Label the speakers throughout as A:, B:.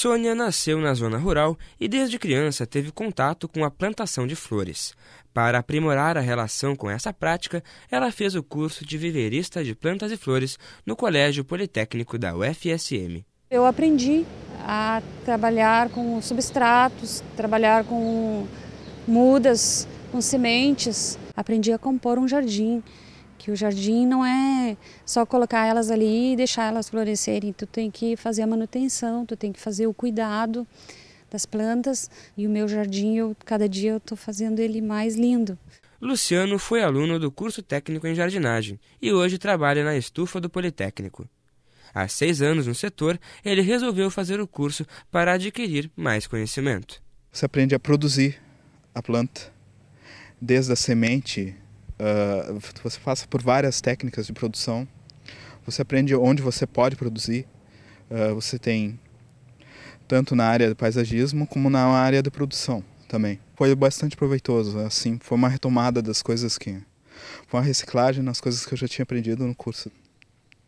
A: Sônia nasceu na zona rural e desde criança teve contato com a plantação de flores. Para aprimorar a relação com essa prática, ela fez o curso de viverista de plantas e flores no Colégio Politécnico da UFSM.
B: Eu aprendi a trabalhar com substratos, trabalhar com mudas, com sementes. Aprendi a compor um jardim, que o jardim não é só colocar elas ali e deixar elas florescerem. Tu tem que fazer a manutenção, tu tem que fazer o cuidado das plantas e o meu jardim, eu, cada dia eu estou fazendo ele mais lindo.
A: Luciano foi aluno do curso técnico em jardinagem e hoje trabalha na estufa do Politécnico. Há seis anos no setor, ele resolveu fazer o curso para adquirir mais conhecimento.
C: Você aprende a produzir a planta, desde a semente, uh, você passa por várias técnicas de produção, você aprende onde você pode produzir, uh, você tem tanto na área do paisagismo como na área da produção também. Foi bastante proveitoso, assim, foi uma retomada das coisas que foi uma reciclagem nas coisas que eu já tinha aprendido no curso.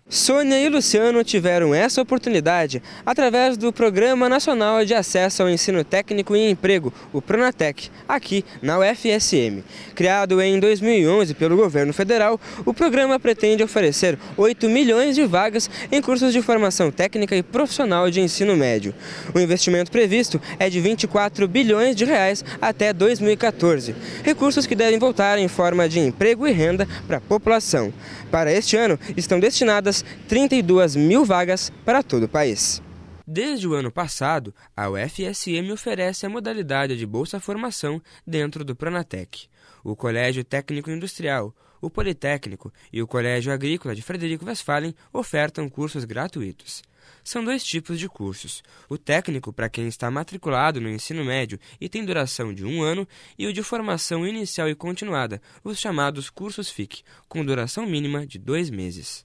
A: Sônia e Luciano tiveram essa oportunidade através do Programa Nacional de Acesso ao Ensino Técnico e Emprego, o Pronatec, aqui na UFSM. Criado em 2011 pelo governo federal, o programa pretende oferecer 8 milhões de vagas em cursos de formação técnica e profissional de ensino médio. O investimento previsto é de 24 bilhões de reais até 2014, recursos que devem voltar em forma de emprego e renda para a população. Para este ano, estão destinadas 32 mil vagas para todo o país. Desde o ano passado, a UFSM oferece a modalidade de Bolsa Formação dentro do Pronatec. O Colégio Técnico Industrial, o Politécnico e o Colégio Agrícola de Frederico Westphalen ofertam cursos gratuitos. São dois tipos de cursos: o técnico para quem está matriculado no ensino médio e tem duração de um ano, e o de formação inicial e continuada, os chamados cursos FIC, com duração mínima de dois meses.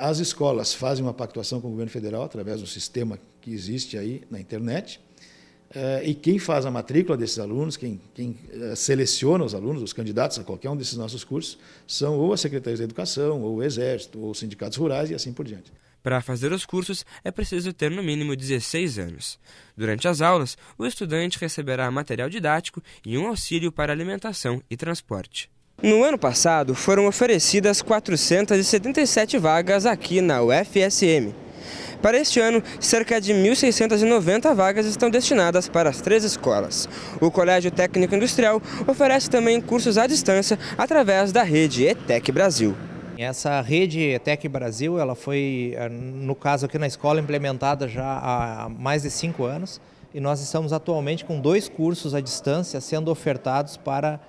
D: As escolas fazem uma pactuação com o governo federal através do sistema que existe aí na internet. Eh, e quem faz a matrícula desses alunos, quem, quem eh, seleciona os alunos, os candidatos a qualquer um desses nossos cursos, são ou as secretarias da educação, ou o exército, ou os sindicatos rurais e assim por diante.
A: Para fazer os cursos, é preciso ter no mínimo 16 anos. Durante as aulas, o estudante receberá material didático e um auxílio para alimentação e transporte. No ano passado, foram oferecidas 477 vagas aqui na UFSM. Para este ano, cerca de 1.690 vagas estão destinadas para as três escolas. O Colégio Técnico Industrial oferece também cursos à distância através da rede ETEC Brasil.
E: Essa rede ETEC Brasil, ela foi, eh, no caso aqui na escola, implementada já há mais de cinco anos e nós estamos atualmente com dois cursos à distância sendo ofertados para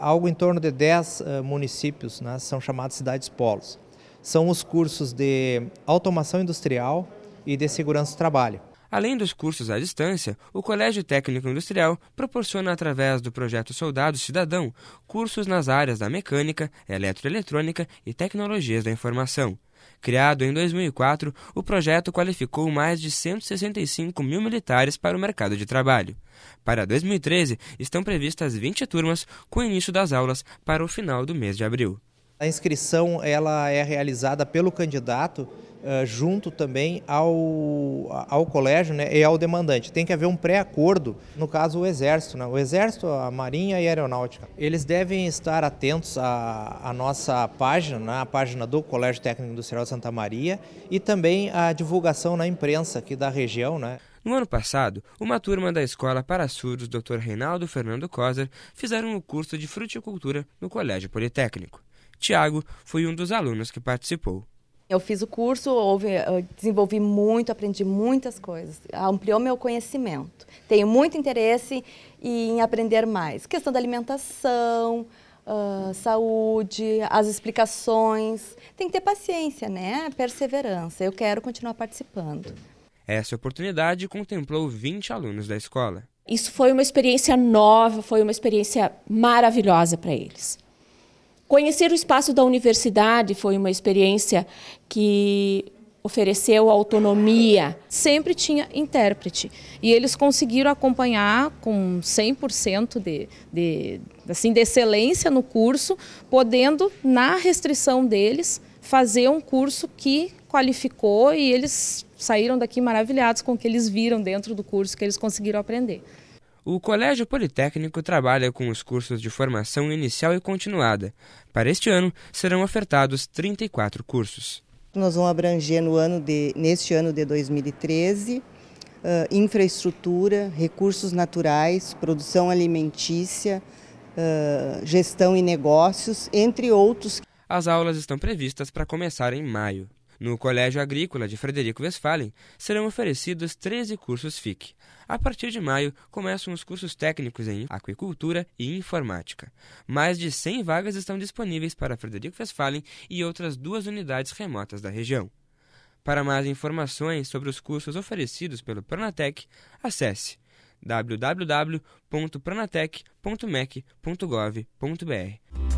E: algo em torno de 10 uh, municípios, né, são chamados cidades polos. São os cursos de automação industrial e de segurança do trabalho.
A: Além dos cursos à distância, o Colégio Técnico Industrial proporciona, através do projeto Soldado Cidadão, cursos nas áreas da mecânica, eletroeletrônica e tecnologias da informação. Criado em 2004, o projeto qualificou mais de 165 mil militares para o mercado de trabalho. Para 2013, estão previstas 20 turmas, com início das aulas para o final do mês de abril.
E: A inscrição ela é realizada pelo candidato uh, junto também ao, ao colégio né, e ao demandante. Tem que haver um pré-acordo, no caso o Exército, né? o Exército, a Marinha e a Aeronáutica. Eles devem estar atentos à, à nossa página, né, a página do Colégio Técnico Industrial Santa Maria e também a divulgação na imprensa aqui da região. Né?
A: No ano passado, uma turma da Escola para Surdos Dr. Reinaldo Fernando Coser fizeram o curso de fruticultura no Colégio Politécnico. Tiago foi um dos alunos que participou.
F: Eu fiz o curso, houve, desenvolvi muito, aprendi muitas coisas, ampliou meu conhecimento. Tenho muito interesse em aprender mais. Questão da alimentação, uh, saúde, as explicações. Tem que ter paciência, né? Perseverança. Eu quero continuar participando.
A: Essa oportunidade contemplou 20 alunos da escola.
G: Isso foi uma experiência nova, foi uma experiência maravilhosa para eles. Conhecer o espaço da universidade foi uma experiência que ofereceu autonomia.
H: Sempre tinha intérprete e eles conseguiram acompanhar com 100% de, de, assim, de excelência no curso, podendo, na restrição deles, fazer um curso que qualificou e eles saíram daqui maravilhados com o que eles viram dentro do curso que eles conseguiram aprender.
A: O Colégio Politécnico trabalha com os cursos de formação inicial e continuada. Para este ano, serão ofertados 34 cursos.
I: Nós vamos abranger no ano de, neste ano de 2013 uh, infraestrutura, recursos naturais, produção alimentícia, uh, gestão e negócios, entre outros.
A: As aulas estão previstas para começar em maio. No Colégio Agrícola de Frederico Westphalen serão oferecidos 13 cursos FIC. A partir de maio, começam os cursos técnicos em aquicultura e informática. Mais de 100 vagas estão disponíveis para Frederico Westphalen e outras duas unidades remotas da região. Para mais informações sobre os cursos oferecidos pelo Pronatec, acesse www.pronatec.mec.gov.br.